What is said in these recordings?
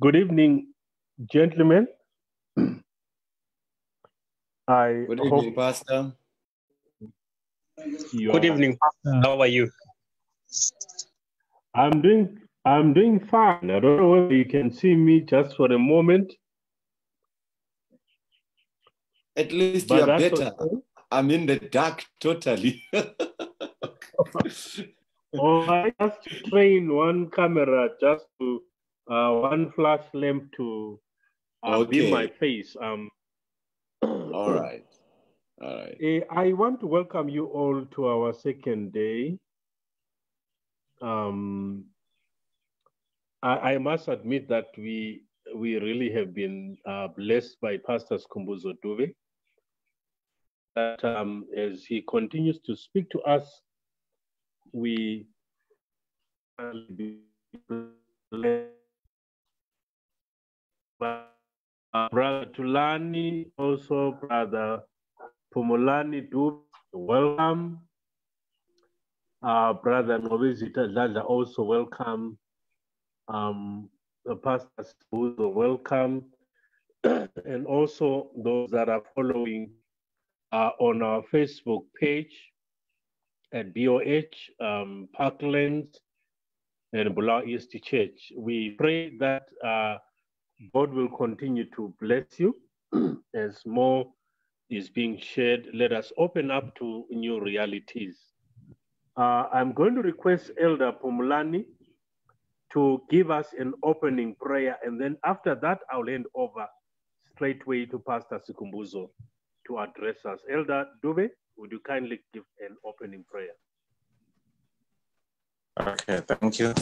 Good evening, gentlemen. I Good hope evening, Pastor. you Good are- evening, Pastor. How are you? I'm doing I'm doing fine. I don't know whether you can see me just for a moment, At least but you are better. okay. I'm in the dark totally. Oh, I just train one camera just to uh, one flash lamp to uh, be my face. Um, All right. All right. Eh, I want to welcome you all to our second day. Um, I, I must admit that we we really have been uh, blessed by Pastor Skhumbuzo Dube. That um, as he continues to speak to us, we blessed. Uh, Brother Tulani, also Brother Pumulani Dube, welcome. Uh, Brother Novizita Dada, also welcome. Um, the pastors, also welcome. and also those that are following uh, on our Facebook page at BOH, um, Parklands, and Bula East Church. We pray that uh, God will continue to bless you as more is being shared. Let us open up to new realities. Uh, I'm going to request Elder Pumulani to give us an opening prayer, and then after that, I'll hand over straightway to Pastor Sikhumbuzo to address us. Elder Dube, would you kindly give an opening prayer? Okay, thank you.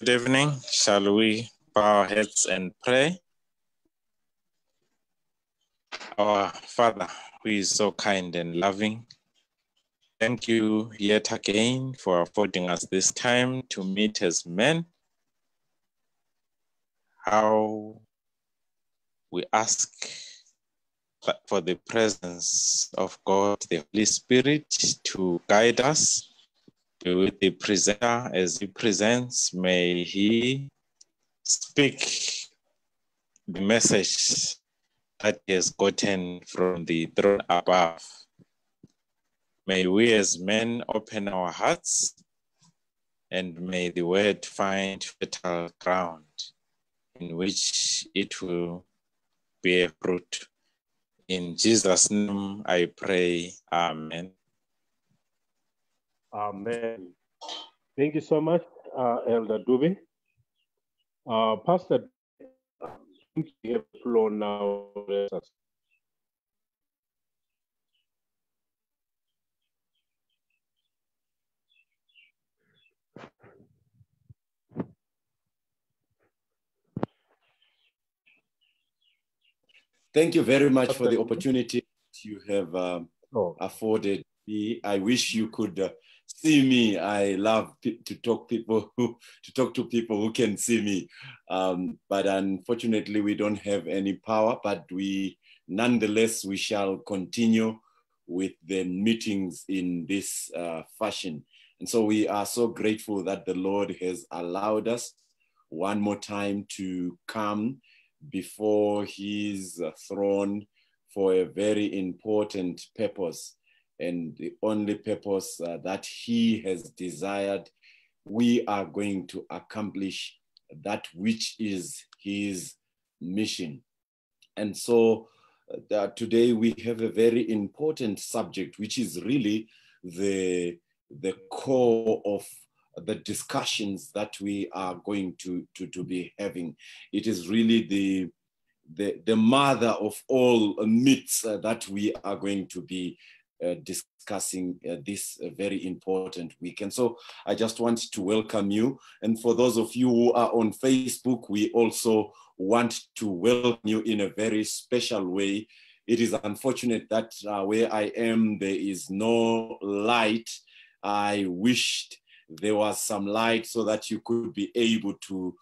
Good evening. Shall we our heads and pray? Our Father, who is so kind and loving, thank you yet again for affording us this time to meet as men. How we ask for the presence of God, the Holy Spirit, to guide us with the presenter as he presents. May he speak the message that he has gotten from the throne above. May we as men open our hearts and may the word find fertile ground in which it will bear fruit. In Jesus' name I pray. Amen. Amen. Thank you so much, uh, Elder Dube. Uh, Pastor, I think you have floor now. Thank you very much for the opportunity you have um, Oh, afforded me. I wish you could uh, see me. I love to talk people who, to talk to people who can see me. Um, but unfortunately, we don't have any power. But we, nonetheless, we shall continue with the meetings in this uh, fashion. And so we are so grateful that the Lord has allowed us one more time to come before His throne for a very important purpose and the only purpose uh, that he has desired we are going to accomplish that which is his mission. And so uh, today we have a very important subject which is really the the core of the discussions that we are going to, to, to be having. It is really the the, the mother of all myths uh, that we are going to be uh, discussing uh, this uh, very important weekend. So I just want to welcome you. And for those of you who are on Facebook, we also want to welcome you in a very special way. It is unfortunate that uh, where I am, there is no light. I wished there was some light so that you could be able to,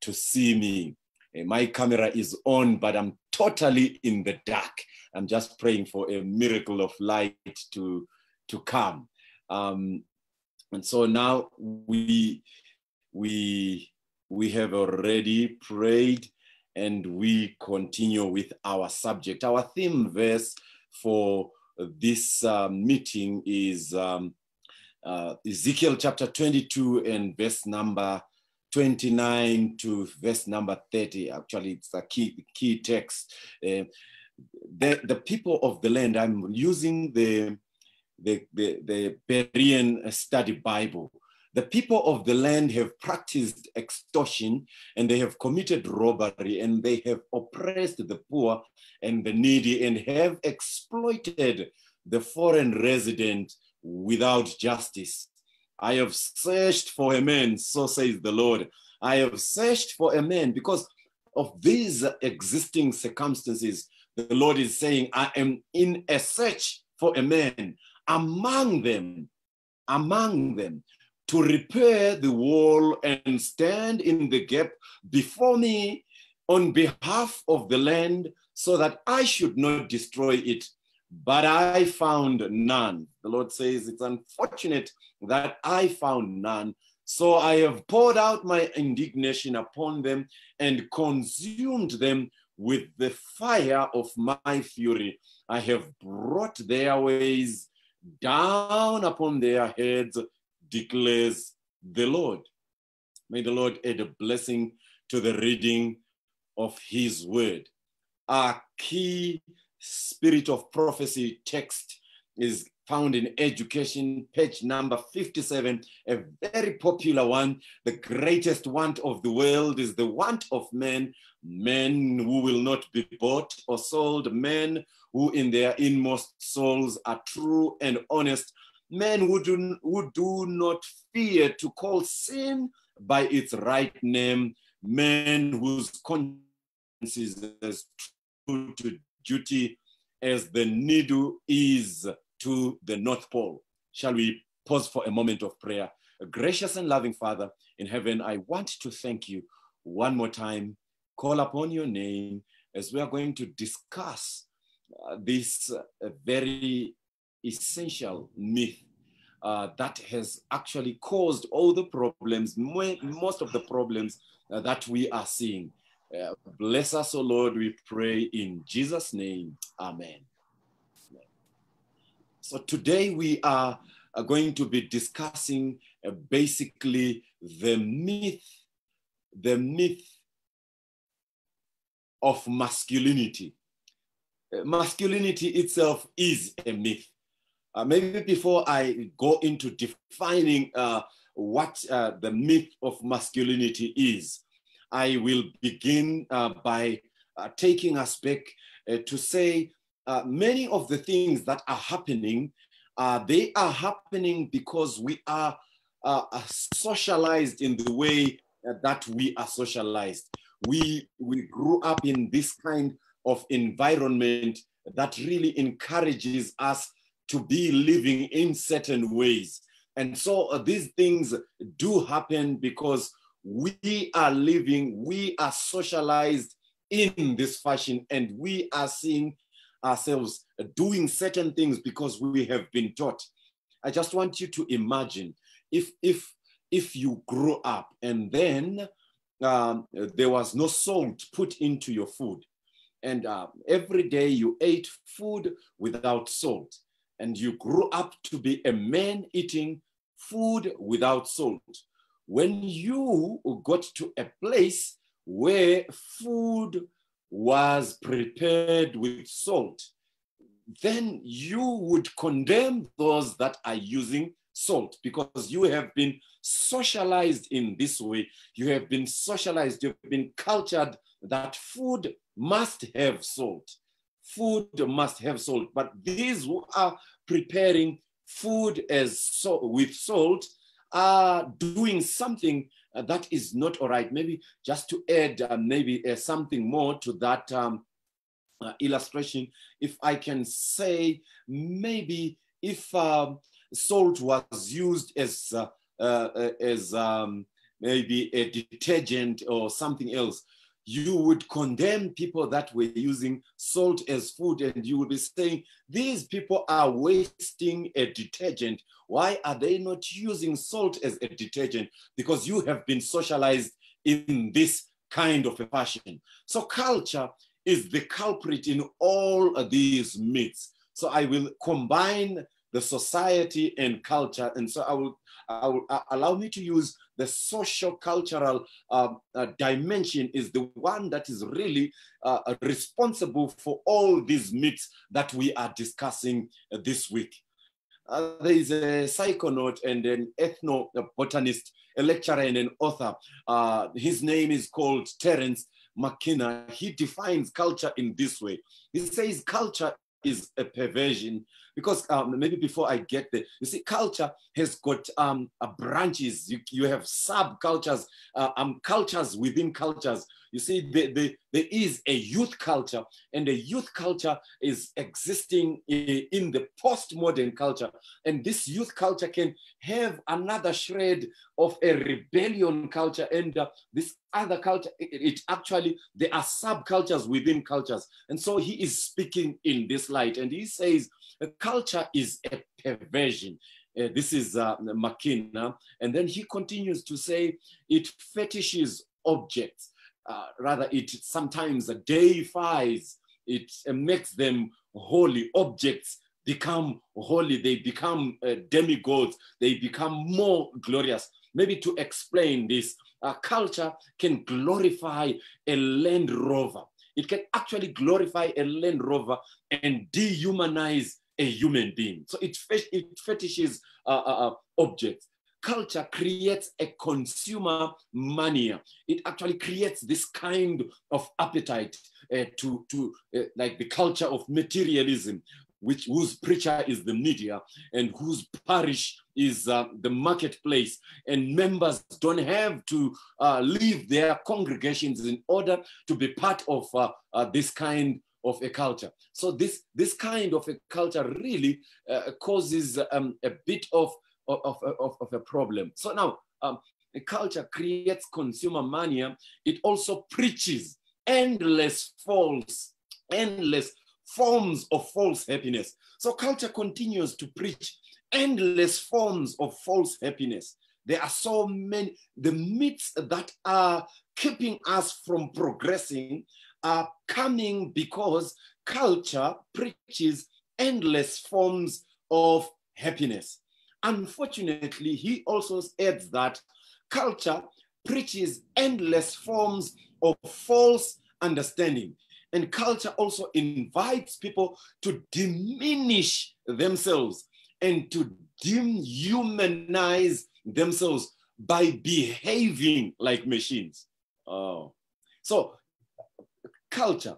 to see me. Uh, My camera is on, but I'm totally in the dark. I'm just praying for a miracle of light to, to come. Um, and so now we, we, we have already prayed and we continue with our subject. Our theme verse for this uh, meeting is um, uh, Ezekiel chapter 22 and verse number 29 to verse number 30. Actually, it's a key, key text. Uh, the, the people of the land, I'm using the, the, the, the Berean Study Bible. The people of the land have practiced extortion and they have committed robbery and they have oppressed the poor and the needy and have exploited the foreign resident without justice. I have searched for a man, so says the Lord. I have searched for a man because of these existing circumstances. The Lord is saying, I am in a search for a man among them, among them, to repair the wall and stand in the gap before me on behalf of the land so that I should not destroy it. But I found none. The Lord says, It's unfortunate that I found none. So I have poured out my indignation upon them and consumed them with the fire of my fury. I have brought their ways down upon their heads, declares the Lord. May the Lord add a blessing to the reading of his word. Our key spirit of prophecy text is found in education, page number 57, a very popular one. The greatest want of the world is the want of men, men who will not be bought or sold, men who in their inmost souls are true and honest, men who do, who do not fear to call sin by its right name, men whose conscience is true to duty as the needle is to the North Pole. Shall we pause for a moment of prayer? Gracious and loving Father in heaven, I want to thank you one more time, call upon your name as we are going to discuss uh, this uh, very essential myth uh, that has actually caused all the problems, most of the problems uh, that we are seeing. Uh, bless us, O oh Lord, we pray in Jesus' name. Amen. So today we are going to be discussing uh, basically the myth, the myth of masculinity. Uh, masculinity itself is a myth. Uh, maybe before I go into defining uh, what uh, the myth of masculinity is, I will begin uh, by taking us back to say uh, many of the things that are happening, uh, they are happening because we are uh, socialized in the way that we are socialized. We, we grew up in this kind of environment that really encourages us to be living in certain ways. And so uh, these things do happen because we are living, we are socialized in this fashion, and we are seeing ourselves doing certain things because we have been taught. I just want you to imagine if if if you grow up and then um, there was no salt put into your food, and uh, every day you ate food without salt, and you grew up to be a man eating food without salt. When you got to a place where food was prepared with salt, then you would condemn those that are using salt because you have been socialized in this way. You have been socialized, you've been cultured that food must have salt. Food must have salt. But these who are preparing food as so, with salt are doing something uh, that is not all right. Maybe just to add uh, maybe uh, something more to that um, illustration, if I can say maybe if um, salt was used as as um, maybe a detergent or something else, you would condemn people that were using salt as food and you would be saying these people are wasting a detergent why are they not using salt as a detergent because you have been socialized in this kind of a fashion. So culture is the culprit in all these myths. So I will combine the society and culture. And so I will, I will uh, allow me to use the social cultural uh, uh, dimension is the one that is really uh, responsible for all these myths that we are discussing this week. Uh, there is a psychonaut and an ethnobotanist, a lecturer and an author. Uh, his name is called Terence McKenna. He defines culture in this way. He says culture is a perversion because um, maybe before I get there, you see, culture has got um, branches. You, you have subcultures, uh, um, cultures within cultures. You see, the, the, there is a youth culture, and the youth culture is existing in the postmodern culture. And this youth culture can have another shred of a rebellion culture, and uh, this other culture, it, it, actually, there are subcultures within cultures. And so he is speaking in this light, and he says, culture is a perversion. Uh, this is uh, McKenna. And then he continues to say it fetishes objects. Uh, rather, it sometimes deifies, it makes them holy. Objects become holy, they become uh, demigods, they become more glorious. Maybe to explain this, uh, culture can glorify a Land Rover. It can actually glorify a Land Rover and dehumanize a human being. So it, it fetishes uh, uh, uh, objects. Culture creates a consumer mania. It actually creates this kind of appetite uh, to, to uh, like the culture of materialism, which whose preacher is the media and whose parish is uh, the marketplace and members don't have to uh, leave their congregations in order to be part of uh, uh this kind of a culture. So this, this kind of a culture really uh, causes um, a bit of, of, of, of, a problem. So now, um, a culture creates consumer mania. It also preaches endless false, endless forms of false happiness. So culture continues to preach endless forms of false happiness. There are so many, the myths that are keeping us from progressing are coming because culture preaches endless forms of happiness. Unfortunately, he also adds that culture preaches endless forms of false understanding. And culture also invites people to diminish themselves and to dehumanize themselves by behaving like machines. Oh. So culture,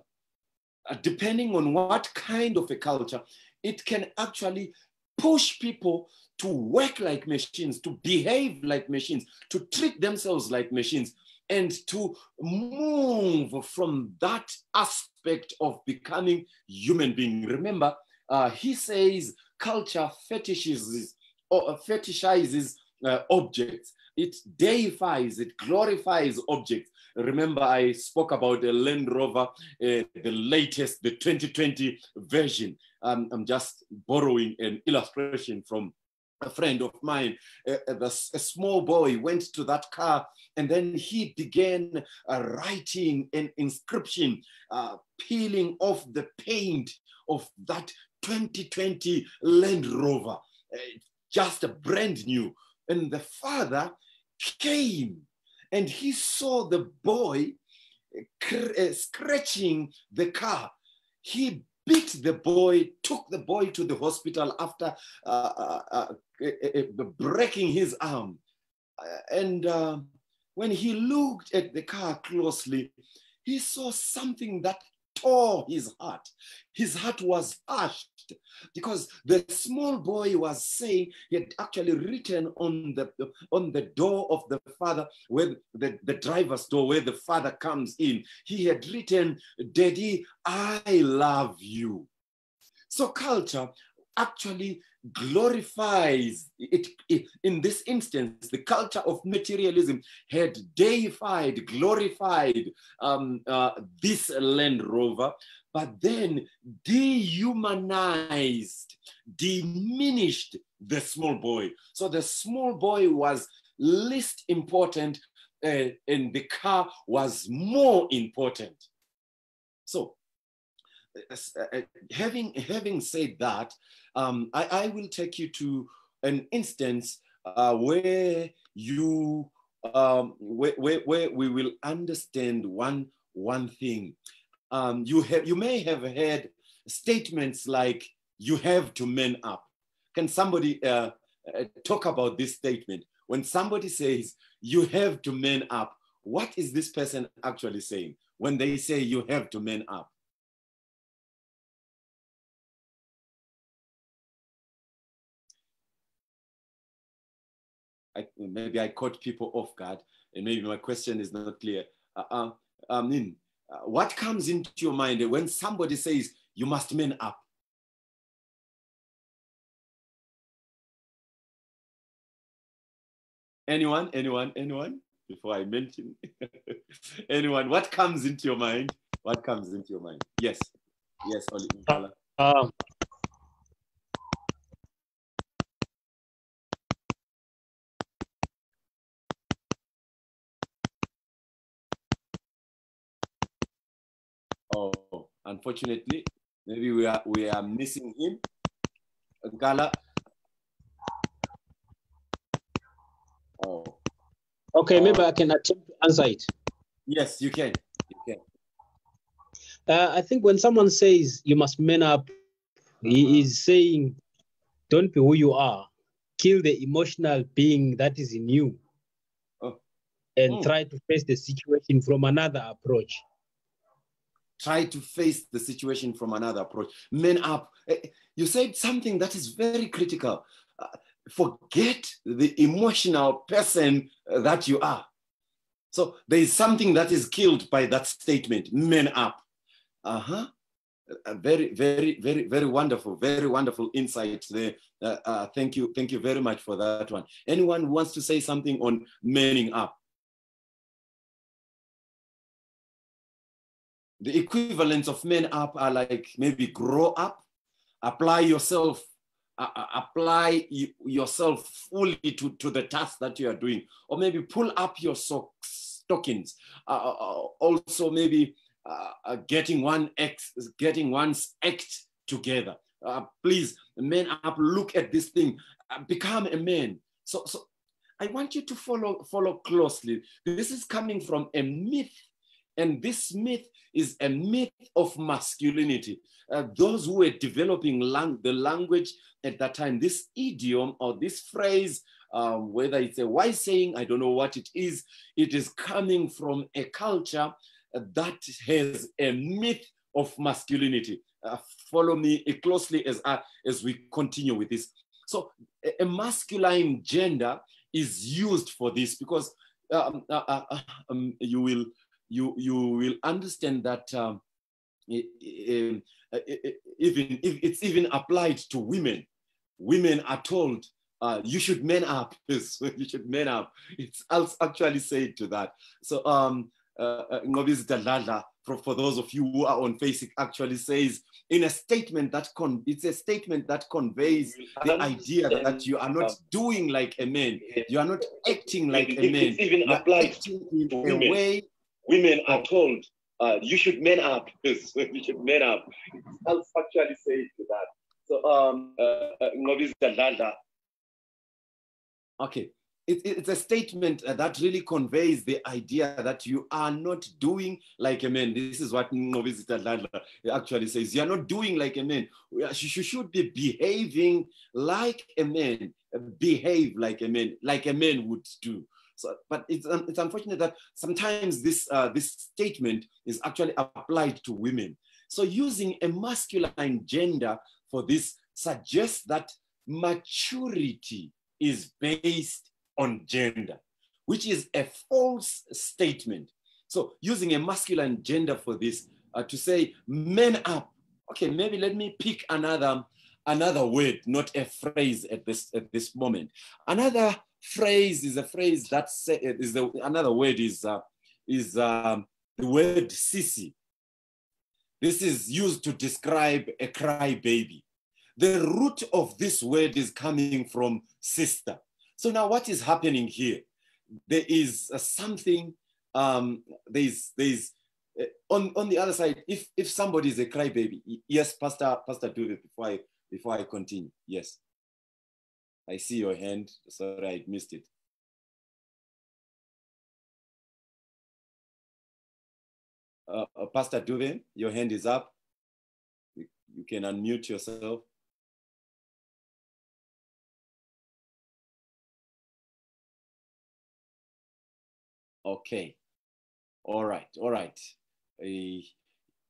uh, depending on what kind of a culture, it can actually push people to work like machines, to behave like machines, to treat themselves like machines, and to move from that aspect of becoming human being. Remember, uh, he says culture fetishes or uh, fetishizes uh, objects. It deifies, it glorifies objects. Remember, I spoke about the Land Rover, uh, the latest, the 2020 version. Um, I'm just borrowing an illustration from a friend of mine, uh, a, small boy went to that car and then he began uh, writing an inscription, uh, peeling off the paint of that 2020 Land Rover, uh, just a brand new. And the father came and he saw the boy uh, scratching the car. He beat the boy, took the boy to the hospital after uh, uh, uh, uh, uh breaking his arm. And when he looked at the car closely, he saw something that tore his heart. His heart was hushed because the small boy was saying he had actually written on the on the door of the father, where the, the driver's door, where the father comes in. He had written, Daddy, I love you. So culture actually glorifies it, it, in this instance the culture of materialism had deified glorified um, uh, this land rover but then dehumanized diminished the small boy so the small boy was least important uh, and the car was more important. Uh, uh, having having said that, um, I, I will take you to an instance uh, where you um, where, where, where we will understand one one thing. Um, you have you may have heard statements like "you have to man up." Can somebody uh, uh, talk about this statement? When somebody says "you have to man up," what is this person actually saying when they say "you have to man up"? I, maybe I caught people off guard, and maybe my question is not clear. Uh, uh, I mean, uh, what comes into your mind when somebody says you must man up? Anyone? Anyone? Anyone? Before I mention, anyone? What comes into your mind? What comes into your mind? Yes, yes. Um, Oh, unfortunately, maybe we are we are missing him. Gala. Oh, Okay, maybe I can attempt to answer it. yes, you can. You can. Uh, I think when someone says you must man up, he is saying, don't be who you are. Kill the emotional being that is in you Oh. and Hmm. try to face the situation from another approach. Try to face the situation from another approach. Men up. Eh, You said something that is very critical. Uh, forget the emotional person uh, that you are. So there is something that is killed by that statement. Men up. Uh huh. Uh, very, very, very, very wonderful, very wonderful insight there. Uh, uh, thank you, thank you very much for that one. Anyone wants to say something on manning up? The equivalents of men up are like maybe grow up, apply yourself, uh, uh, apply yourself fully to, to the task that you are doing, or maybe pull up your socks, stockings. Uh, uh, uh, also, maybe uh, getting one ex, getting one's act together. Please, men up, look at this thing, become a man. So, so I want you to follow follow closely. This is coming from a myth, and this myth is a myth of masculinity. Uh, those who were developing lang- the language at that time, this idiom or this phrase, um, whether it's a wise saying, I don't know what it is, it is coming from a culture uh, that has a myth of masculinity. Uh, follow me closely as, I, as we continue with this. So, a, a masculine gender is used for this because um, uh, uh, uh, um, you will you you will understand that um, i- even if it's even applied to women. Women are told uh, you should man up. You should man up. It's actually said to that. So um, uh, uh, Ngobisi for, for those of you who are on Facebook, actually says in a statement that con- it's a statement that conveys the idea that you are not doing like a man, you are not acting like a man. It's even applied to a way women are told uh, you should man up. You should man up. I'll actually say to that. So um, uh, uh, Ngobisi Dadladla, Okay. It, it- it's a statement uh, that really conveys the idea that you are not doing like a man. This is what Ngobisi Dadladla actually says. You are not doing like a man. We are- You should be behaving like a man, behave like a man, like a man would do. So, but it's, um, it's unfortunate that sometimes this, uh, this statement is actually applied to women. So using a masculine gender for this suggests that maturity is based on gender, which is a false statement. So using a masculine gender for this uh, to say men up. Okay, maybe let me pick another another word, not a phrase at this at this moment. Another phrase is a phrase that say, is the another word is uh, is um, the word sissy. This is used to describe a crybaby. The root of this word is coming from sister. So now what is happening here? there is uh, something, um, there's, there's, uh, on, on the other side, if, if somebody is a crybaby, yes, Pastor, Pastor Dube, before I, before I continue, yes. I see your hand, sorry, I missed it. Uh, uh, Pastor Dube, your hand is up. You, you can unmute yourself. Okay. All right. All right. Uh,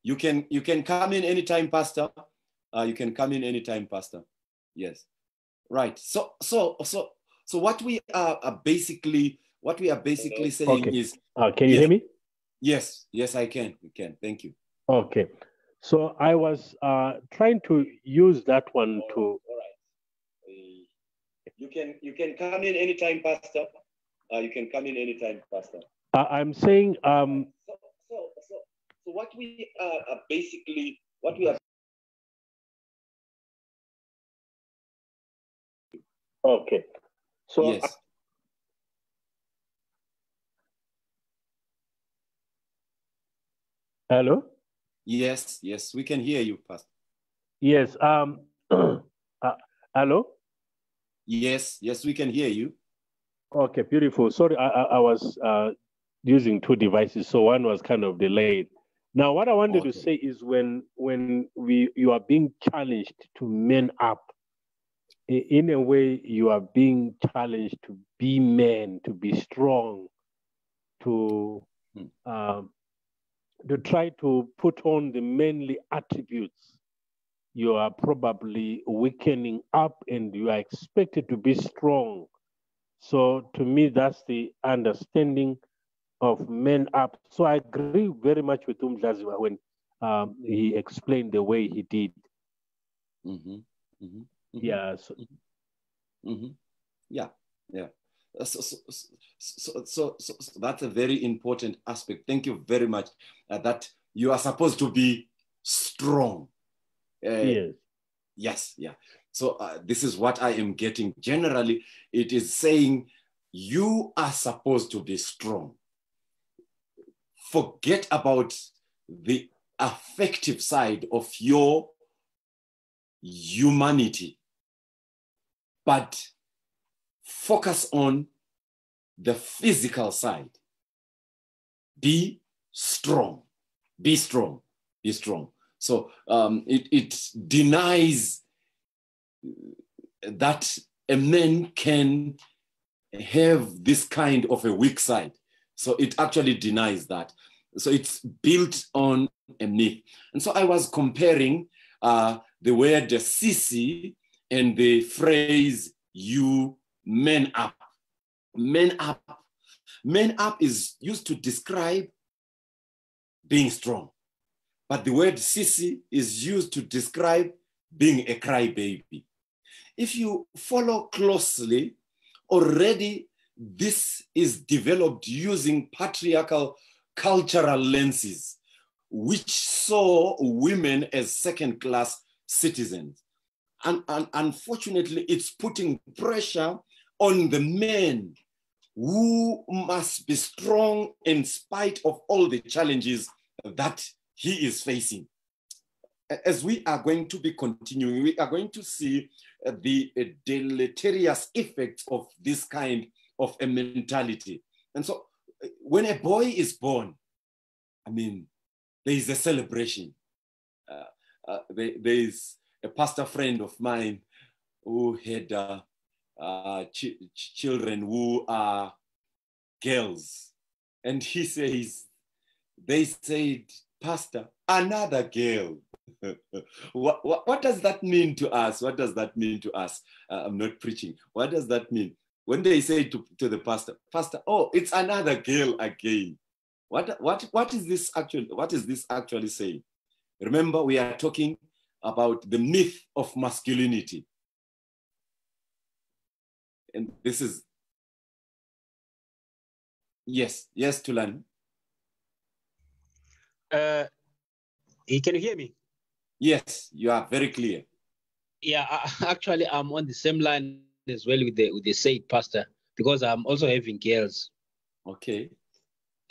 you can you can come in anytime, Pastor. Uh, you can come in anytime, Pastor. Yes. Right. So so so so what we are, are basically what we are basically saying Okay. is Uh, can you Yes. hear me? yes yes I can you can thank you. Okay. So I was uh, trying to use that one to. All right. Uh, you can you can come in anytime, Pastor. Uh, you can come in anytime, Pastor. Uh, I'm saying um, So, so, so, so what we are, are basically what we are okay. So yes. hello. Yes, yes, we can hear you, Pastor. Yes. Um. uh, hello. Yes, yes, we can hear you. Okay. Beautiful. Sorry, I, I, I was uh, using two devices, so one was kind of delayed. Now, what I wanted Okay. to say is when when we you are being challenged to man up, i- in a way you are being challenged to be men, to be strong, to um, to try to put on the manly attributes. You are probably weakening up, and you are expected to be strong. So, to me, that's the understanding of men up. So, I agree very much with Umdlaziwa when um, he explained the way he did. hmm hmm Yeah. So, hmm Yeah, yeah. Uh, So, so, so, so, so, so, so that's a very important aspect. Thank you very much. uh, that you are supposed to be strong. Uh, yes. Yes, yeah. So uh, this is what I am getting. Generally, it is saying you are supposed to be strong. Forget about the affective side of your humanity, but focus on the physical side. Be strong. Be strong. Be strong. So um, it, it denies that a man can have this kind of a weak side. So it actually denies that. So it's built on a myth. And so I was comparing uh, the word sissy and the phrase you men up. Men up. Men up is used to describe being strong. But the word sissy is used to describe being a crybaby. If you follow closely, already this is developed using patriarchal cultural lenses, which saw women as second class citizens. And, and unfortunately, it's putting pressure on the men who must be strong in spite of all the challenges that he is facing. As we are going to be continuing, we are going to see uh, the uh, deleterious effects of this kind of a mentality. And so, uh, when a boy is born, I mean, there is a celebration. Uh, uh, there, there is a pastor friend of mine who had uh, uh, ch- ch- children who are girls. And he says, they said, Pastor, another girl. what, what, what does that mean to us? What does that mean to us? Uh, I'm not preaching. What does that mean? When they say to, to the pastor, Pastor, oh, it's another girl again. What, what, what is this actually? What is this actually saying? Remember, we are talking about the myth of masculinity. And this is yes, yes, Tulan. Uh, he- can you hear me? Yes, you are very clear. Yeah, I, actually, I'm on the same line as well with the with the said pastor. because I'm also having girls. Okay.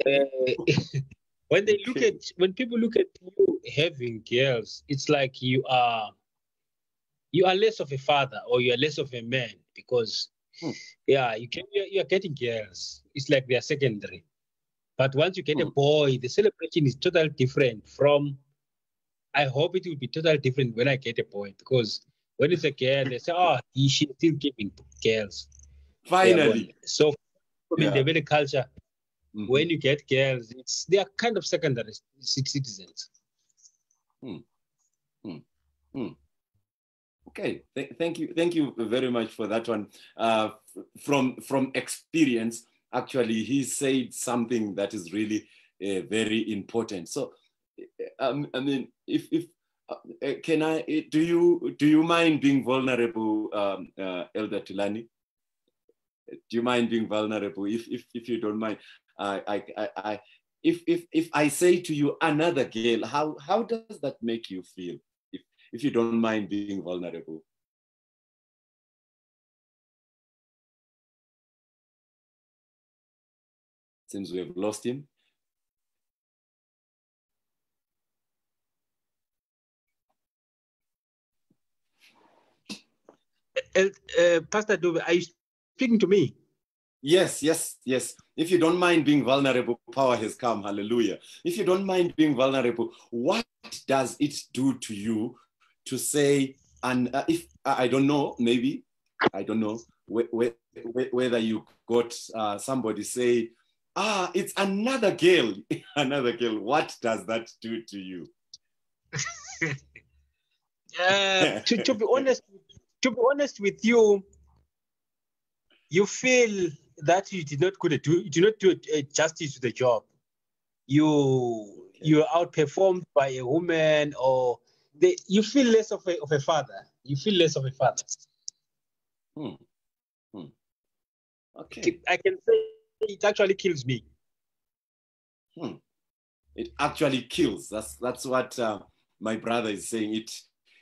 Uh, when they look at when people look at you having girls, it's like you are you are less of a father or you are less of a man because Hmm. yeah, you can you're, you're getting girls. It's like they are secondary. But once you get a Hmm. boy, the celebration is totally different from I hope it will be totally different when I get a boy because when it's a girl, they say, Oh, he she's still giving girls. Finally. So in Yeah. the very culture, Mhm. when you get girls, it's they are kind of secondary ci- citizens. Okay, Th- thank you, thank you very much for that one. Uh, from from experience, actually, he said something that is really uh, very important. So, uh, um, I mean, if if uh, uh, can I, uh, do you do you mind being vulnerable, um, uh, Elder Tulani? Do you mind being vulnerable? If if if you don't mind, I I I. I if, if, if I say to you another girl, how, how does that make you feel? if if you don't mind being vulnerable. Seems we have lost him. Uh, uh, Pastor Dube, are you speaking to me? Yes, yes, yes. If you don't mind being vulnerable, power has come. Hallelujah. If you don't mind being vulnerable, what does it do to you to say, and uh, if I don't know, maybe, I don't know wh- wh- whether you got uh, somebody say, ah, it's another girl, another girl. What does that do to you? Uh, to, to be honest, to be honest with you, you feel that you did not good do you did not do justice to the job. You you are outperformed by a woman, or they, you feel less of a of a father. You feel less of a father. Hmm. Hmm. Okay. I can say it actually kills me. Hmm. It actually kills. That's that's what uh, my brother is saying. It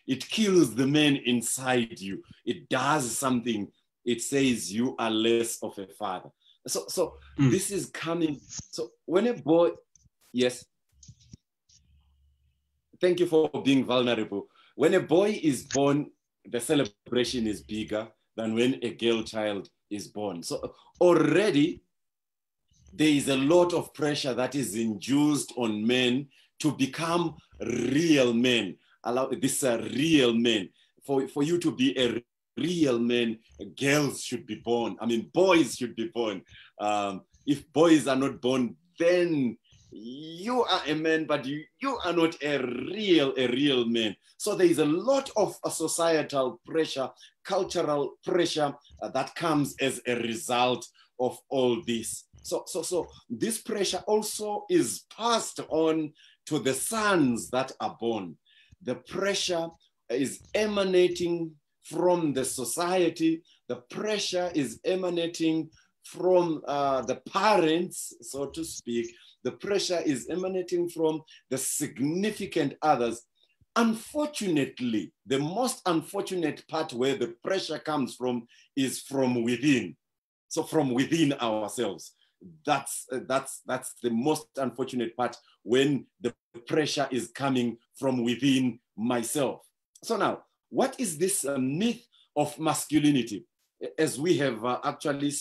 it kills the man inside you. It does something. It says you are less of a father. So so Hmm. this is coming. So when a boy, yes. Thank you for being vulnerable. When a boy is born, the celebration is bigger than when a girl child is born. So already there is a lot of pressure that is induced on men to become real men. Allow this a real men. For, for you to be a real men, girls should be born. I mean, boys should be born. Um, if boys are not born, then you are a man, but you, you are not a real, a real man. So there is a lot of uh, societal pressure, cultural pressure uh, that comes as a result of all this. So, so, so this pressure also is passed on to the sons that are born. The pressure is emanating from the society. The pressure is emanating from uh, the parents, so to speak. The pressure is emanating from the significant others. Unfortunately, the most unfortunate part where the pressure comes from is from within. So from within ourselves. That's uh, that's that's the most unfortunate part when the pressure is coming from within myself. So now, what is this uh, myth of masculinity? As we have uh, actually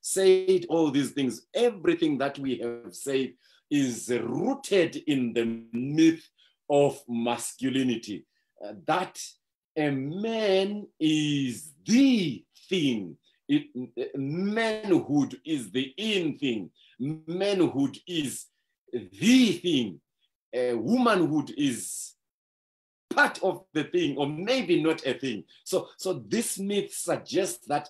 said all these things, everything that we have said is rooted in the myth of masculinity. Uh, that a man is the thing. It, manhood is the in thing. Manhood is the thing. Uh, womanhood is part of the thing, or maybe not a thing. So, so this myth suggests that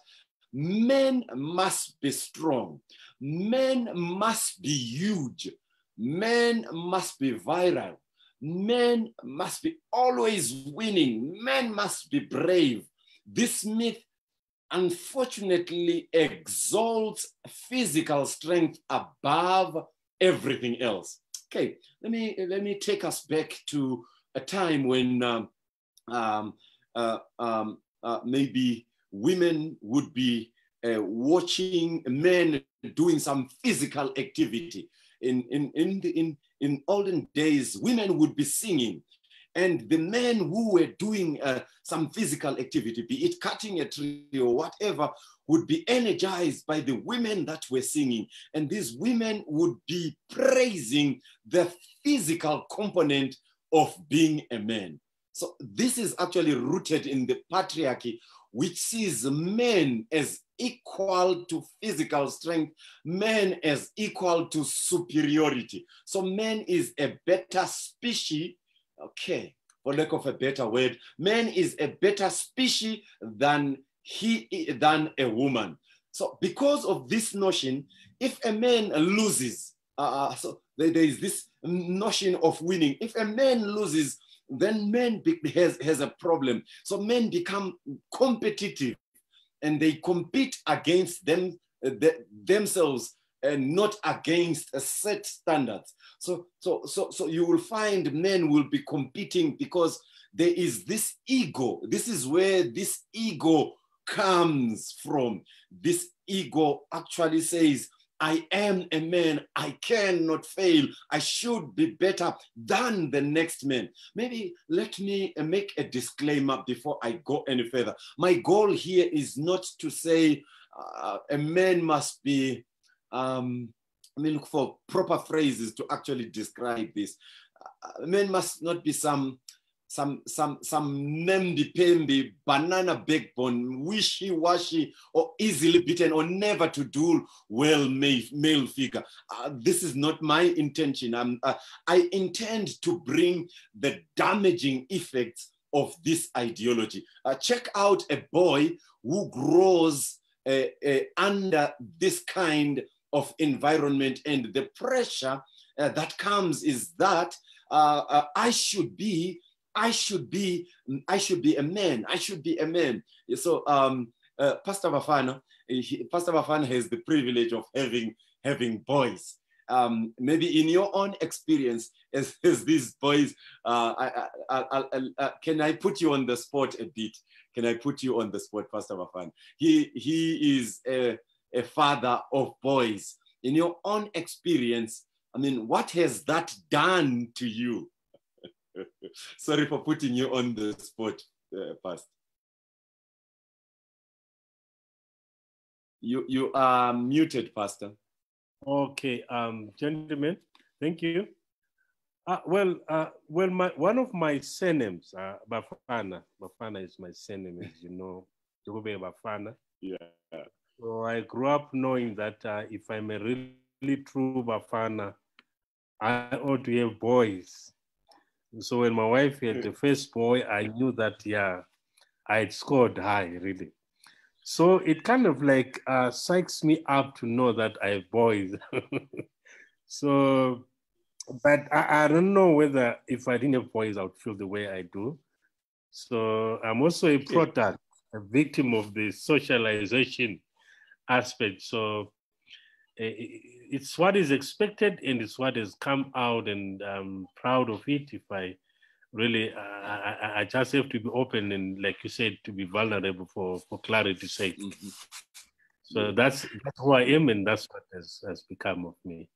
men must be strong, men must be huge, men must be viral, men must be always winning, men must be brave. This myth unfortunately exalts physical strength above everything else. Okay, let me let me take us back to a time when um, um, uh, um, uh, maybe women would be uh, watching men doing some physical activity. In, in, in, the, in, in olden days, women would be singing, and the men who were doing uh, some physical activity, be it cutting a tree or whatever, would be energized by the women that were singing. And these women would be praising the physical component of being a man. So this is actually rooted in the patriarchy, which sees men as equal to physical strength, men as equal to superiority. So man is a better species, okay, for lack of a better word, man is a better species than he than a woman. So because of this notion, if a man loses, uh, so there, is this notion of winning. If a man loses, then men has, has a problem. So men become competitive and they compete against them, uh, the, themselves and not against a set standards. So, so, so, so you will find men will be competing because there is this ego. This is where this ego comes from. This ego actually says, I am a man. I cannot fail. I should be better than the next man. Maybe let me make a disclaimer before I go any further. My goal here is not to say uh, a man must be, um, I mean, look for proper phrases to actually describe this. Uh, a man must not be some some some some nemdi banana backbone, wishy-washy, or easily beaten, or never to do well male figure. Uh, this is not my intention. Uh, I intend to bring the damaging effects of this ideology. Uh, check out a boy who grows uh, uh, under this kind of environment and the pressure uh, that comes is that I should be I should be, I should be a man. I should be a man. So um, uh, Pastor Bafana, he, Pastor Bafana has the privilege of having having boys. Um, maybe in your own experience as, as these boys, uh, I, I, I, uh, can I put you on the spot a bit? Can I put you on the spot, Pastor Bafana? He, he is a, a father of boys. In your own experience, I mean, what has that done to you? Sorry for putting you on the spot, uh, Pastor. You, you are muted, Pastor. Okay, um, gentlemen, thank you. Uh, well, uh, well, my one of my surnames, uh, Bafana. Bafana is my surname, as you know, Jogobe Bafana. Yeah. So I grew up knowing that uh, if I'm a really true Bafana, I ought to have boys. So when my wife had the first boy, I knew that, yeah, I had scored high, really. So it kind of like uh, psychs me up to know that I have boys. so, but I, I, don't know whether if I didn't have boys, I would feel the way I do. So I'm also a product, a victim of the socialization aspect. So it's what is expected and it's what has come out and I'm proud of it if I really I, I, just have to be open and like you said to be vulnerable for for clarity's sake mm-hmm. so that's that's who I am and that's what has, has become of me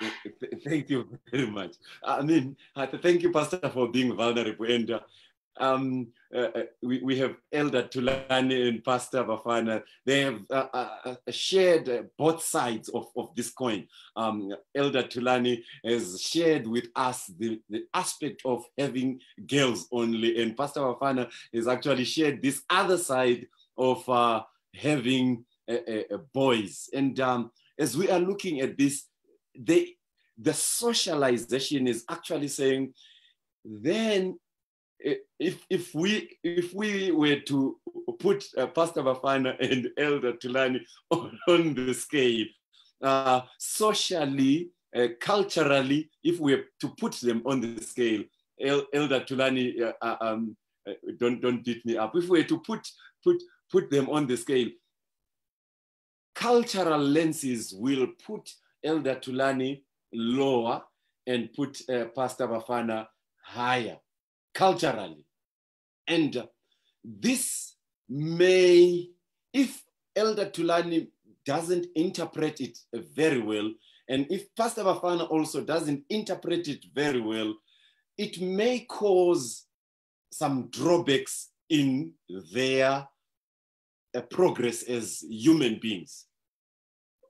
Thank you very much. I mean, thank you, Pastor, for being vulnerable. And uh, um, uh, uh, we, we have Elder Tulani and Pastor Bafana. They have uh, uh, uh shared uh, both sides of, of this coin. Um, Elder Tulani has shared with us the, the aspect of having girls only, and Pastor Bafana has actually shared this other side of having boys. And um, as we are looking at this, they, the socialization is actually saying, then if if we if we were to put uh, Pastor Bafana and Elder Tulani on, on the scale, uh, socially, uh, culturally, if we were to put them on the scale, El, Elder Tulani, uh, uh, um, uh, don't don't beat me up. If we were to put put put them on the scale, cultural lenses will put Elder Tulani lower and put Pastor Bafana higher culturally. And this may, if Elder Tulani doesn't interpret it very well, and if Pastor Bafana also doesn't interpret it very well, it may cause some drawbacks in their uh, progress as human beings.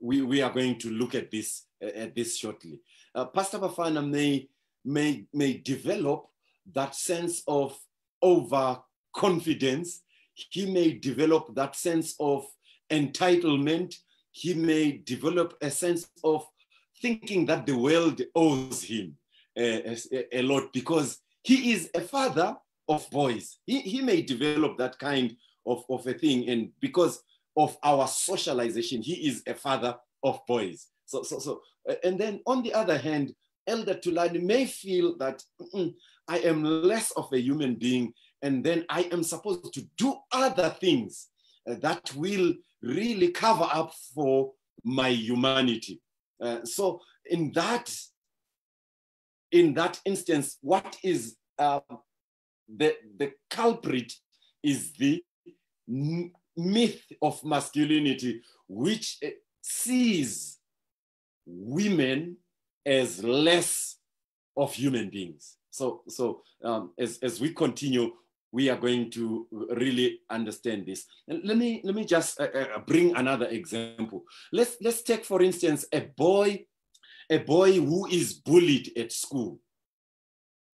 We, we are going to look at this uh, at this shortly. Uh, Pastor Bafana may, may, may develop that sense of overconfidence. He may develop that sense of entitlement. He may develop a sense of thinking that the world owes him uh, a, a lot because he is a father of boys. He, he may develop that kind of, of a thing. And because of our socialization, he is a father of boys. So, so, so, and then on the other hand, Elder Tulani may feel that I am less of a human being, and then I am supposed to do other things uh, that will really cover up for my humanity. Uh, so, in that, in that instance, what is uh, the, the culprit is the myth of masculinity, which uh, sees women as less of human beings. So, so um, as, as we continue, we are going to really understand this. And let me let me just uh, uh, bring another example. Let's let's take for instance a boy, a boy who is bullied at school.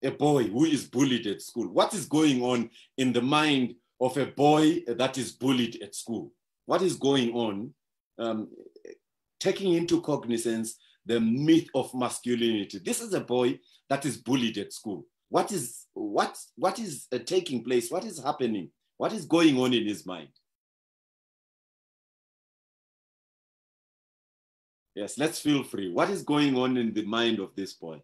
A boy who is bullied at school. What is going on in the mind of a boy that is bullied at school? What is going on? Um, taking into cognizance the myth of masculinity. This is a boy that is bullied at school. What is what what is uh, taking place? What is happening? What is going on in his mind? Yes, let's feel free. What is going on in the mind of this boy?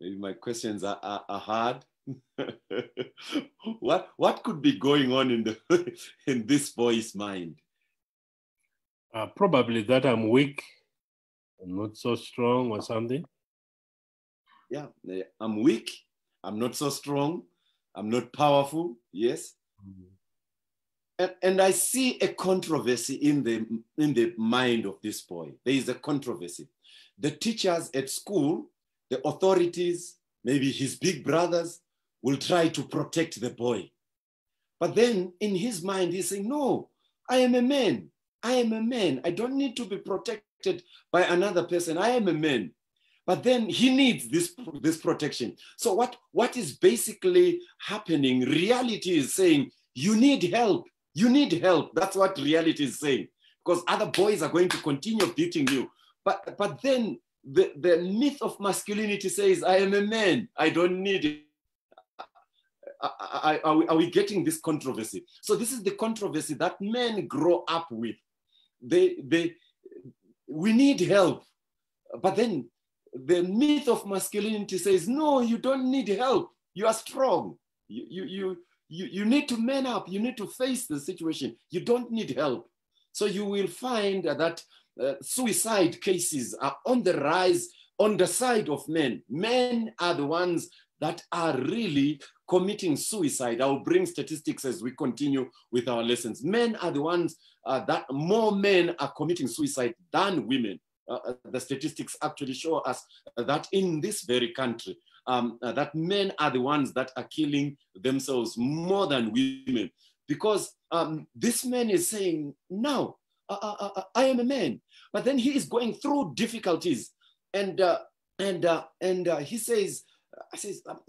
Maybe my questions are, are, are hard. what what could be going on in the in this boy's mind? Uh, probably that I'm weak, I'm not so strong or something. Yeah, I'm weak. I'm not so strong. I'm not powerful. Yes. Mm. And, and I see a controversy in the in the mind of this boy. There is a controversy. The teachers at school, the authorities, maybe his big brothers, will try to protect the boy. But then in his mind, he's saying, No, I am a man. I am a man. I don't need to be protected by another person. I am a man. But then he needs this, this protection. So, what, what is basically happening? Reality is saying, You need help. You need help. That's what reality is saying. Because other boys are going to continue beating you. But, but then the, the myth of masculinity says, I am a man. I don't need Are, we, are we getting this controversy? So this is the controversy that men grow up with. They, they, we need help. But then the myth of masculinity says, no, you don't need help. You are strong. You, you, you, you, you need to man up. You need to face the situation. You don't need help. So you will find that uh, suicide cases are on the rise on the side of men. Men are the ones that are really committing suicide. I'll bring statistics as we continue with our lessons. Men are the ones uh, that more men are committing suicide than women. Uh, uh the statistics actually show us that in this very country, um, uh, that men are the ones that are killing themselves more than women. Because um, this man is saying, no, I am a man. But then he is going through difficulties. And, uh, and, uh, and he says, I says, um,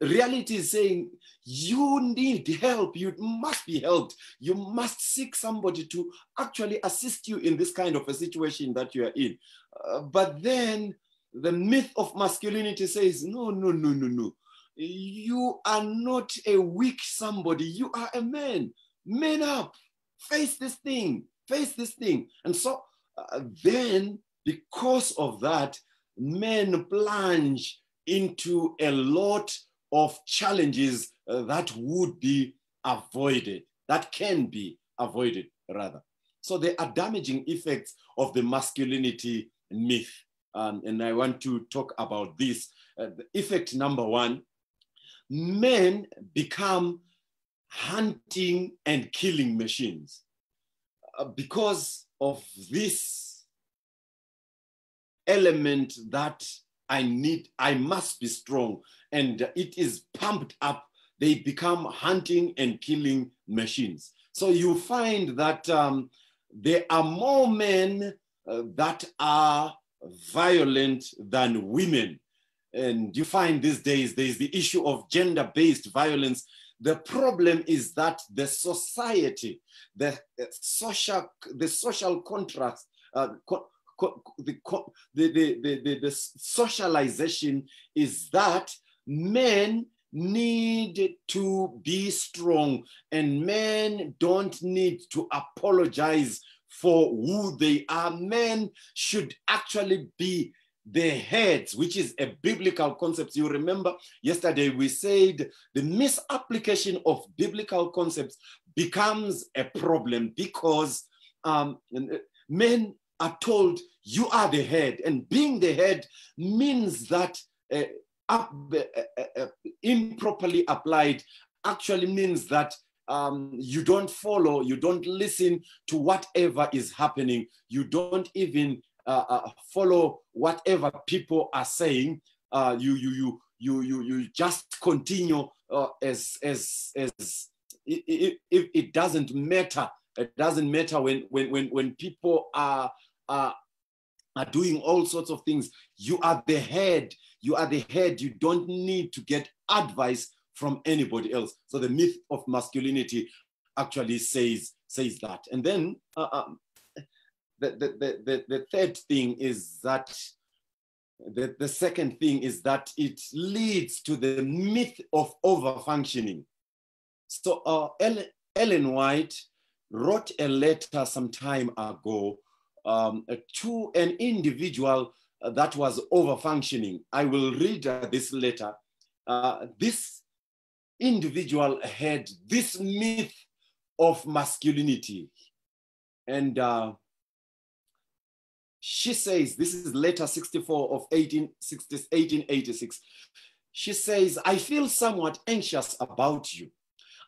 reality is saying you need help. You must be helped. You must seek somebody to actually assist you in this kind of a situation that you are in. Uh, but then the myth of masculinity says, no, no, no, no, no. You are not a weak somebody. You are a man. Man up. Face this thing. Face this thing. And so uh, then, because of that, men plunge into a lot of challenges uh, that would be avoided, that can be avoided rather. So there are damaging effects of the masculinity myth. Um, and I want to talk about this. Uh, effect number one, men become hunting and killing machines Uh, because of this element that I need, I must be strong, and it is pumped up. They become hunting and killing machines. So you find that um, there are more men uh, that are violent than women. And you find these days there's the issue of gender based violence. The problem is that the society, the uh, social, the social contrast, uh, co- the, the, the, the, the, socialization is that men need to be strong and men don't need to apologize for who they are. Men should actually be the heads, which is a biblical concept. You remember yesterday we said the misapplication of biblical concepts becomes a problem because um, men are told you are the head, and being the head means that uh, up, uh, uh, improperly applied actually means that um, you don't follow, you don't listen to whatever is happening, you don't even uh, uh, follow whatever people are saying. Uh, you, you, you, you, you, you just continue uh, as, as, as if it, it, doesn't matter. It doesn't matter when, when, when, when people are, are, are doing all sorts of things. You are the head. You are the head. You don't need to get advice from anybody else. So the myth of masculinity actually says says that. And then uh, um, the, the, the, the third thing is that the, the second thing is that it leads to the myth of overfunctioning. So uh, Ellen, Ellen White wrote a letter some time ago um, to an individual that was overfunctioning. I will read uh, this letter. Uh, this individual had this myth of masculinity. And uh, she says, this is letter 64 of 1886. She says, I feel somewhat anxious about you.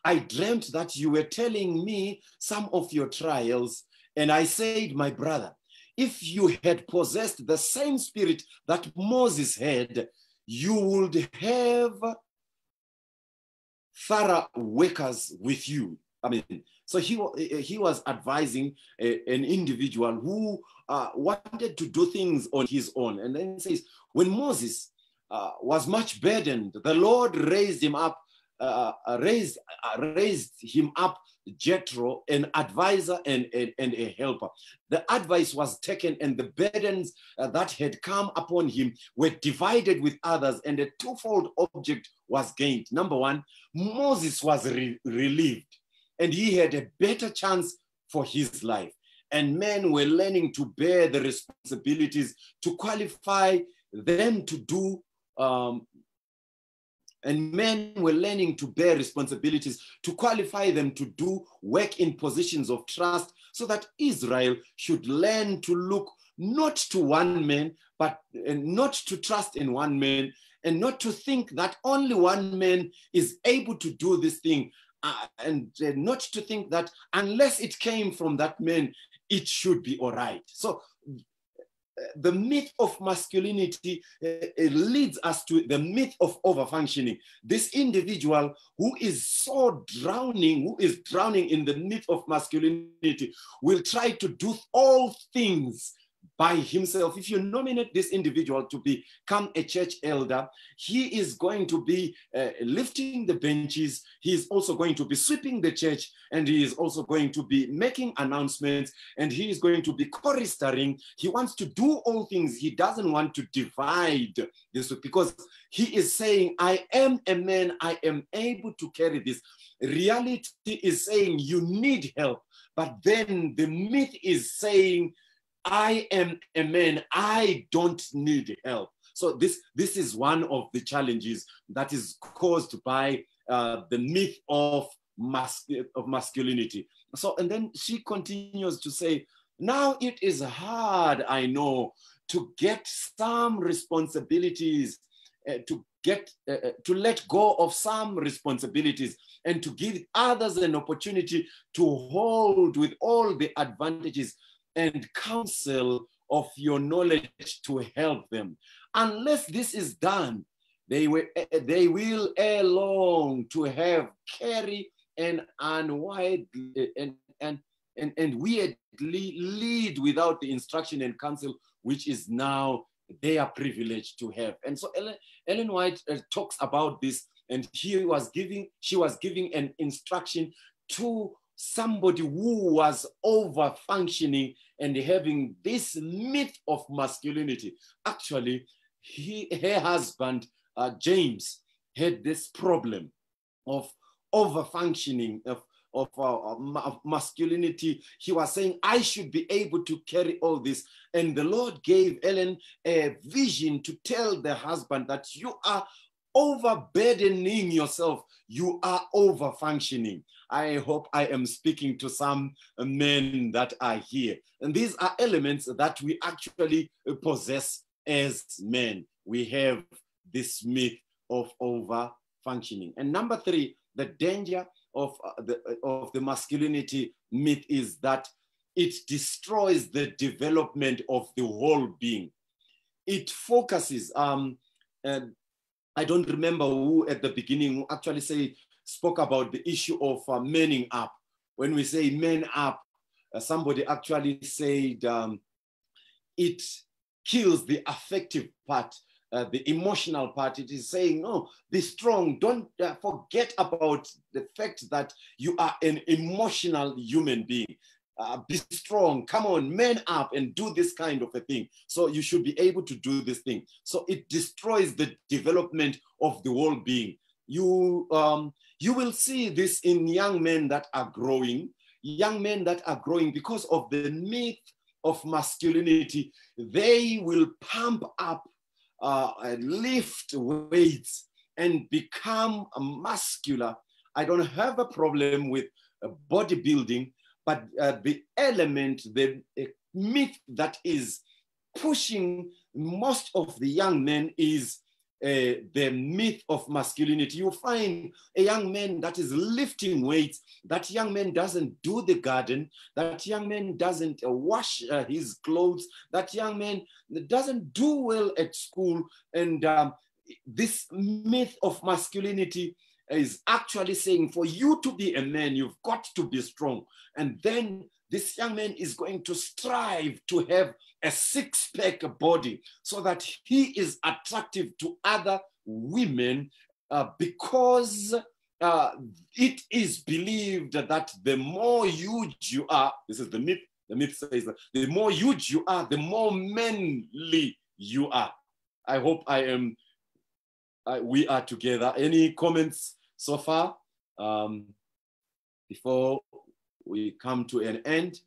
I dreamt that you were telling me some of your trials, and I said, my brother, if you had possessed the same spirit that Moses had, you would have thorough workers with you. I mean, so he, he was advising a, an individual who uh, wanted to do things on his own. And then he says, when Moses uh, was much burdened, the Lord raised him up, uh, uh raised, uh, raised him up Jethro, an advisor and, and, and, a helper. The advice was taken, and the burdens uh, that had come upon him were divided with others, and a twofold object was gained. Number one, Moses was re- relieved, and he had a better chance for his life. And men were learning to bear the responsibilities to qualify them to do um, and men were learning to bear responsibilities to qualify them to do work in positions of trust so that Israel should learn to look not to one man, but not to trust in one man, and not to think that only one man is able to do this thing, uh, and uh, not to think that unless it came from that man, it should be all right. So the myth of masculinity uh, leads us to the myth of overfunctioning. This individual who is so drowning, who is drowning in the myth of masculinity, will try to do all things by himself. If you nominate this individual to become a church elder, he is going to be uh, lifting the benches. He is also going to be sweeping the church, and he is also going to be making announcements, and he is going to be choristering. He wants to do all things. He doesn't want to divide this because he is saying, I am a man, I am able to carry this. Reality is saying you need help. But then the myth is saying I am a man, I don't need help. So this, this is one of the challenges that is caused by uh, the myth of, mas- of masculinity. So, and then she continues to say, now it is hard, I know, to get some responsibilities uh, to get uh, uh, to let go of some responsibilities and to give others an opportunity to hold with all the advantages and counsel of your knowledge to help them. Unless this is done, they will, they will ere long to have carry and unwide and, and, and, and weirdly lead without the instruction and counsel, which is now their privilege to have. And so Ellen, Ellen White uh, talks about this, and he was giving, she was giving an instruction to somebody who was over functioning and having this myth of masculinity. Actually, he, her husband, uh, James, had this problem of over functioning, of of, uh, of masculinity. He was saying, I should be able to carry all this. And the Lord gave Ellen a vision to tell the husband that you are overburdening yourself, you are over functioning. I hope I am speaking to some men that are here. And these are elements that we actually possess as men. We have this myth of over functioning. And number three, the danger of uh, the, uh, of the masculinity myth is that it destroys the development of the whole being. It focuses, um, and I don't remember who at the beginning actually say, spoke about the issue of uh, manning up. When we say man up, uh, somebody actually said um, it kills the affective part uh, the emotional part. It is saying, no, be strong. Don't uh, forget about the fact that you are an emotional human being. Uh, be strong. Come on, man up and do this kind of a thing. So you should be able to do this thing. So it destroys the development of the whole being. You um, you will see this in young men that are growing, young men that are growing because of the myth of masculinity. They will pump up uh, lift weights and become muscular, I don't have a problem with bodybuilding, but uh, the element, the myth that is pushing most of the young men is uh, the myth of masculinity. You find a young man that is lifting weights, that young man doesn't do the garden, that young man doesn't uh, wash uh, his clothes, that young man doesn't do well at school. And um, this myth of masculinity is actually saying for you to be a man, you've got to be strong. And then this young man is going to strive to have a six pack body so that he is attractive to other women uh, because uh, it is believed that the more huge you are, this is the myth, the myth says that the more huge you are, the more manly you are. I hope I am, uh, we are together. Any comments so far um, before we come to an end?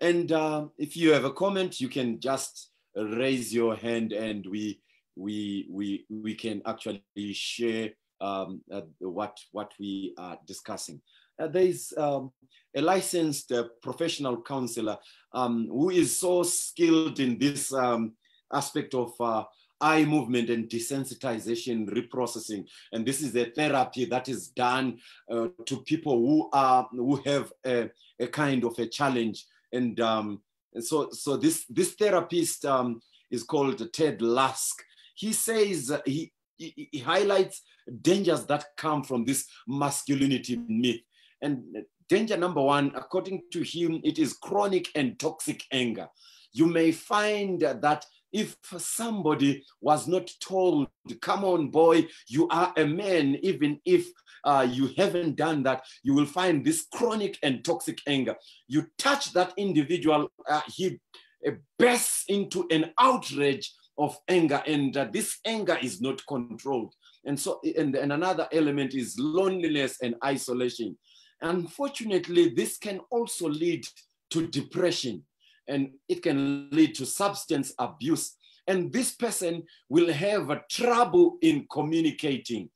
And uh, if you have a comment, you can just raise your hand and we, we, we, we can actually share um, uh, what, what we are discussing. Uh, there is um, a licensed uh, professional counselor um, who is so skilled in this um, aspect of uh, eye movement and desensitization reprocessing. And this is a therapy that is done uh, to people who are who have a, a kind of a challenge and, um, and so, so this, this therapist um, is called Ted Lask. He says, uh, he, he, he highlights dangers that come from this masculinity myth. And danger number one, according to him, it is chronic and toxic anger. You may find that if somebody was not told, come on, boy, you are a man, even if uh, you haven't done that, you will find this chronic and toxic anger. You touch that individual, uh, he uh, bursts into an outrage of anger, and uh, this anger is not controlled. And so, and, and another element is loneliness and isolation. Unfortunately, this can also lead to depression and it can lead to substance abuse. And this person will have a trouble in communicating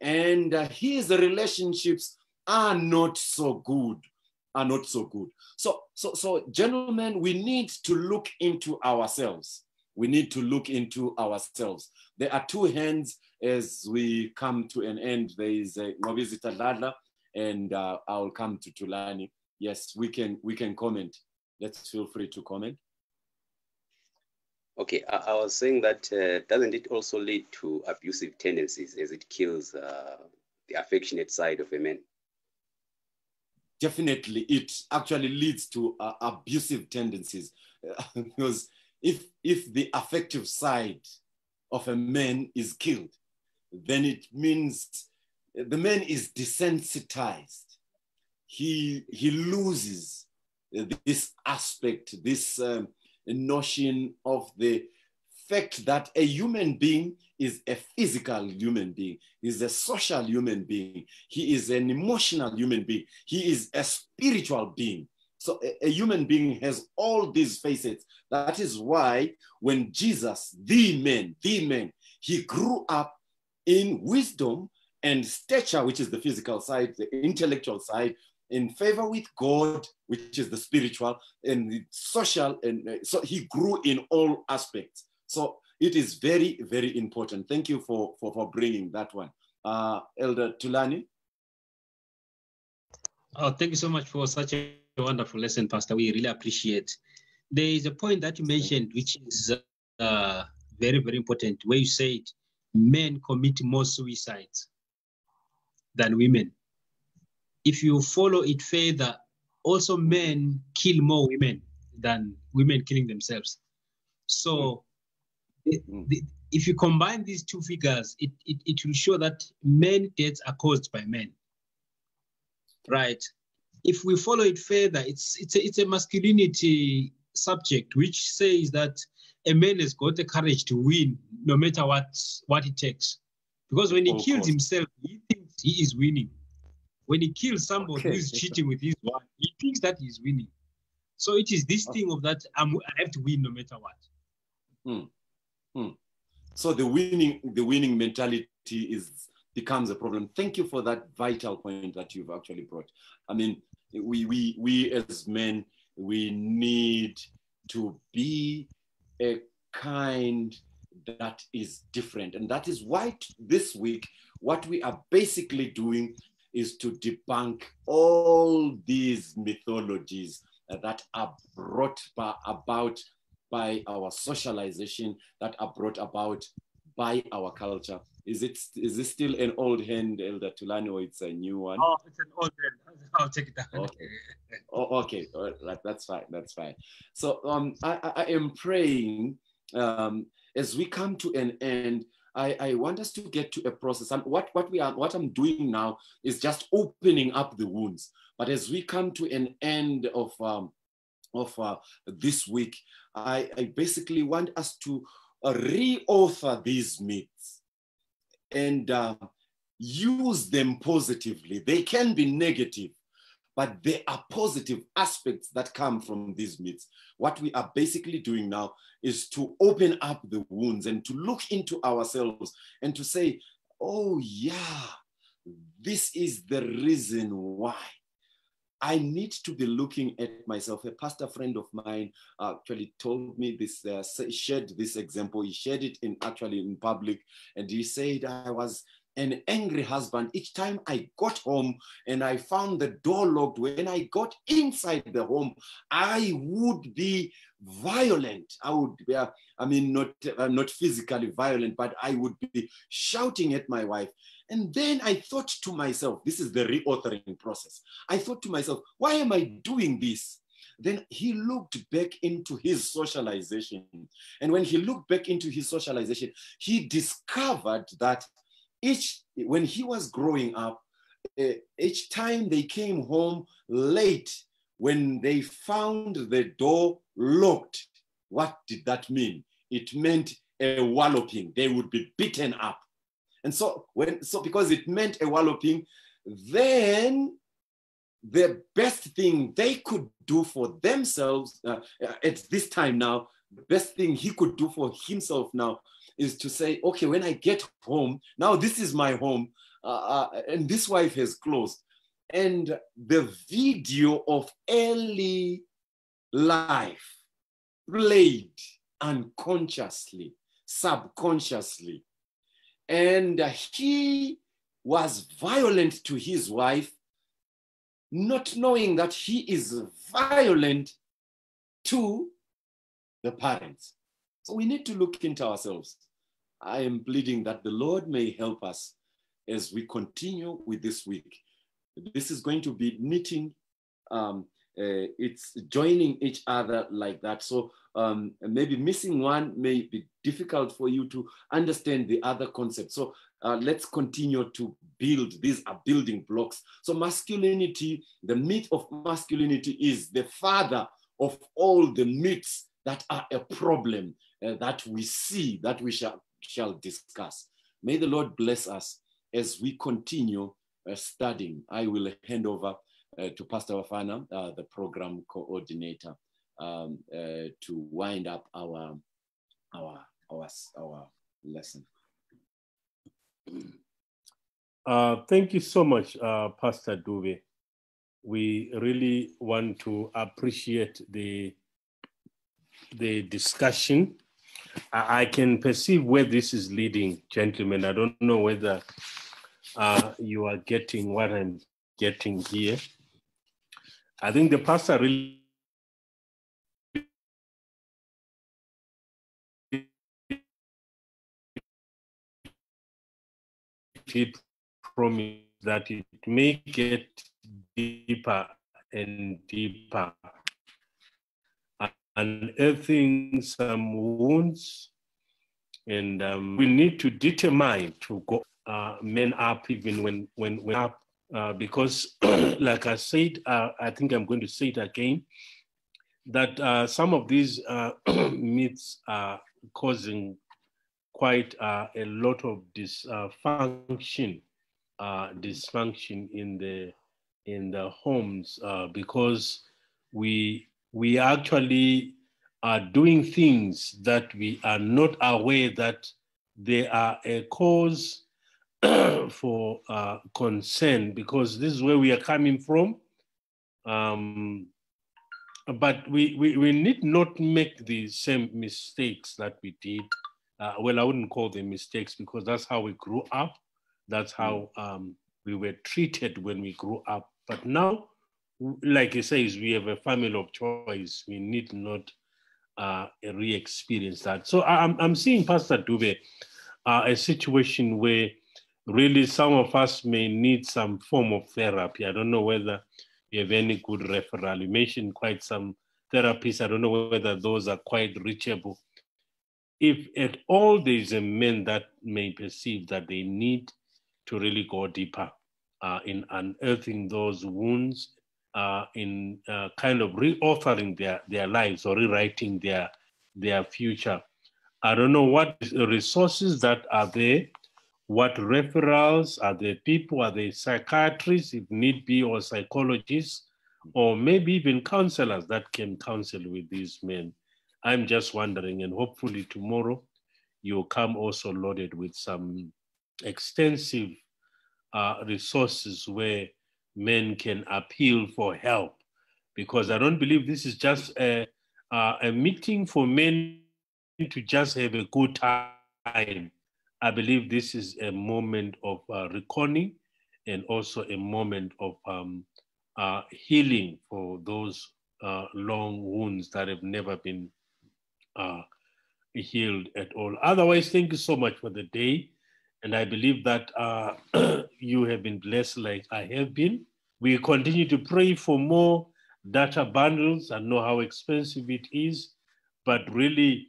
and uh, his relationships are not so good are not so good so so so gentlemen we need to look into ourselves we need to look into ourselves. There are two hands as we come to an end. There is uh, Ngobizita Dladla, and uh, I'll come to Tulani. Yes, we can we can comment. Let's feel free to comment. Okay, I, I was saying that uh, doesn't it also lead to abusive tendencies as it kills uh, the affectionate side of a man? Definitely, it actually leads to uh, abusive tendencies because if if the affective side of a man is killed, then it means the man is desensitized. He he loses this aspect, this um, notion of the fact that a human being is a physical human being, is a social human being, he is an emotional human being, he is a spiritual being. So a, a, human being has all these facets. That is why when Jesus, the man, the man, he grew up in wisdom and stature, which is the physical side, the intellectual side, in favor with God, which is the spiritual and the social. And uh, so he grew in all aspects. So it is very, very important. Thank you for, for, for bringing that one. Uh, Elder Tulani. Oh, thank you so much for such a wonderful lesson, Pastor. We really appreciate. There is a point that you mentioned, which is uh, very, very important, where you said men commit more suicides than women. If you follow it further, also men kill more women than women killing themselves. So, mm. the, if you combine these two figures, it, it, it will show that men deaths are caused by men. Right. If we follow it further, it's it's a, it's a masculinity subject which says that a man has got the courage to win no matter what what it takes. Because when he kills himself, he thinks he is winning. When he kills somebody okay. who is cheating with his wife, he thinks that he's winning. So it is this thing of that I'm, I have to win no matter what. Hmm. Hmm. So the winning the winning mentality is becomes a problem. Thank you for that vital point that you've actually brought. I mean, we we we as men we need to be a kind that is different. And that is why this week, what we are basically doing is to debunk all these mythologies that are brought by, about by our socialization, that are brought about by our culture. Is it is this still an old hand, Elder Tulani, or it's a new one? Oh, it's an old hand. I'll take it down. Okay, oh, okay. Right. that's fine. That's fine. So um, I, I am praying um, as we come to an end. I, I want us to get to a process. And what, what we are what I'm doing now is just opening up the wounds. But as we come to an end of um, of uh, this week, I, I basically want us to uh, re-author these myths and uh, use them positively. They can be negative, but there are positive aspects that come from these myths. What we are basically doing now is to open up the wounds and to look into ourselves and to say, oh, yeah, this is the reason why. I need to be looking at myself. A pastor friend of mine actually told me this, uh, shared this example. He shared it in actually in public, and he said, "I was an angry husband. Each time I got home and I found the door locked, when I got inside the home, I would be violent. I would be, uh, I mean, not, uh, not physically violent, but I would be shouting at my wife. And then I thought to myself, this is the reauthoring process. I thought to myself, why am I doing this? Then he looked back into his socialization. And when he looked back into his socialization, he discovered that each, when he was growing up, uh, each time they came home late, when they found the door locked, what did that mean? It meant a walloping. They would be beaten up. And so when so because it meant a walloping, then the best thing they could do for themselves uh, at this time now, the best thing he could do for himself now is to say, okay, when I get home, now this is my home, uh, uh, and this wife has closed. And the video of early life played unconsciously, subconsciously. And he was violent to his wife, not knowing that he is violent to the parents. So we need to look into ourselves. I am pleading that the Lord may help us as we continue with this week. This is going to be knitting, um, uh, it's joining each other like that. So um, maybe missing one may be difficult for you to understand the other concept. So uh, let's continue to build. These are building blocks. So masculinity, the myth of masculinity is the father of all the myths that are a problem uh, that we see, that we shall, shall discuss. May the Lord bless us as we continue uh, studying. I will hand over uh, to Pastor Bafana, uh, the program coordinator, um, uh, to wind up our, our, our, our lesson. Uh, thank you so much, uh, Pastor Dube. We really want to appreciate the the discussion. I, can perceive where this is leading, gentlemen. I don't know whether uh, you are getting what I'm getting here. I think the pastor really did promise that it may get deeper and deeper, unearthing some wounds, and um, we need to determine to go uh, men up even when when when up uh, because, like I said, uh, I think I'm going to say it again, that uh, some of these uh, myths are causing quite uh, a lot of dysfunction, dysfunction in the in the homes because we we actually are doing things that we are not aware that they are a cause for uh, concern because this is where we are coming from. Um, but we, we, we need not make the same mistakes that we did. Uh, well, I wouldn't call them mistakes because that's how we grew up. That's how um, we were treated when we grew up. But now, like he says, we have a family of choice. We need not uh, re-experience that. So I'm, I'm seeing Pastor Dube, uh, a situation where really some of us may need some form of therapy. I don't know whether you have any good referral. You mentioned quite some therapies. I don't know whether those are quite reachable. If at all there is a man that may perceive that they need to really go deeper uh, in unearthing those wounds, uh, in uh, kind of reauthoring their, their lives or rewriting their, their future. I don't know what resources that are there what referrals are the people, are they psychiatrists, if need be, or psychologists, or maybe even counselors that can counsel with these men. I'm just wondering, and hopefully tomorrow you'll come also loaded with some extensive uh, resources where men can appeal for help. Because I don't believe this is just a, uh, a meeting for men to just have a good time I believe this is a moment of uh, reckoning and also a moment of um, uh, healing for those uh, long wounds that have never been uh, healed at all. Otherwise, thank you so much for the day. And I believe that uh, you have been blessed like I have been. We continue to pray for more data bundles. I know how expensive it is, but really,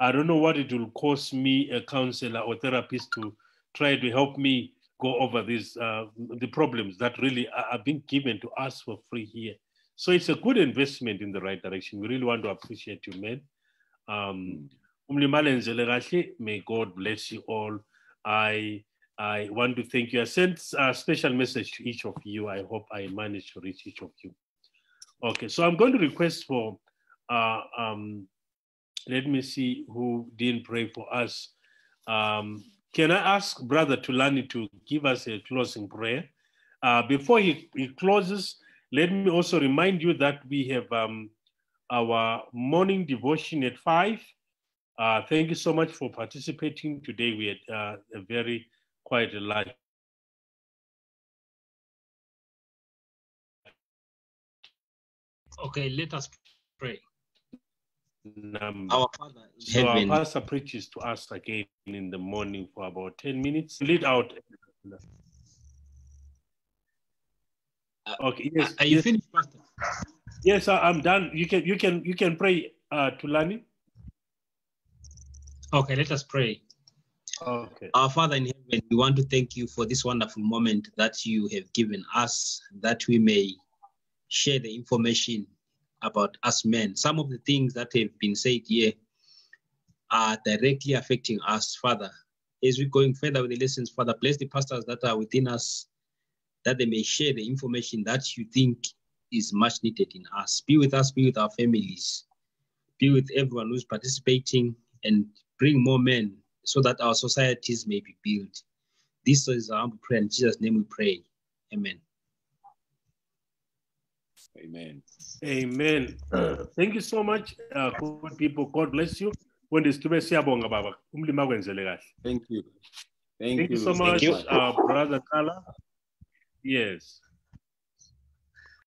I don't know what it will cost me, a counselor or therapist, to try to help me go over these uh, the problems that really are being given to us for free here. So it's a good investment in the right direction. We really want to appreciate you, man. Um, may God bless you all. I I want to thank you. I sent a special message to each of you. I hope I managed to reach each of you. Okay, so I'm going to request for uh, um, let me see who didn't pray for us. Um, can I ask Brother Tulani to give us a closing prayer? Uh, before he, he closes, let me also remind you that we have um, our morning devotion at 5 Uh, thank you so much for participating today. We had uh, a very quite a large Okay, let us pray. number. Our Father in So our pastor preaches to us again in the morning for about 10 minutes. Lead out. Okay, yes, are you yes, finished, Pastor? yes, I- I'm done. You can, you can, you can pray, uh, Tulani. Okay, let us pray. Okay. Our Father in heaven, we want to thank you for this wonderful moment that you have given us, that we may share the information about us men. Some of the things that have been said here are directly affecting us, Father. As we're going further with the lessons, Father, bless the pastors that are within us, that they may share the information that you think is much needed in us. Be with us, be with our families, be with everyone who's participating, and bring more men so that our societies may be built. This is our humble prayer. In Jesus' name we pray. Amen. Amen. Amen. Thank you so much, uh, good people. God bless you. When this Dube siyabonga baba. Umlima kwenzele kahle. Thank you. Thank, Thank you so so much, you. uh, brother Kala. Yes.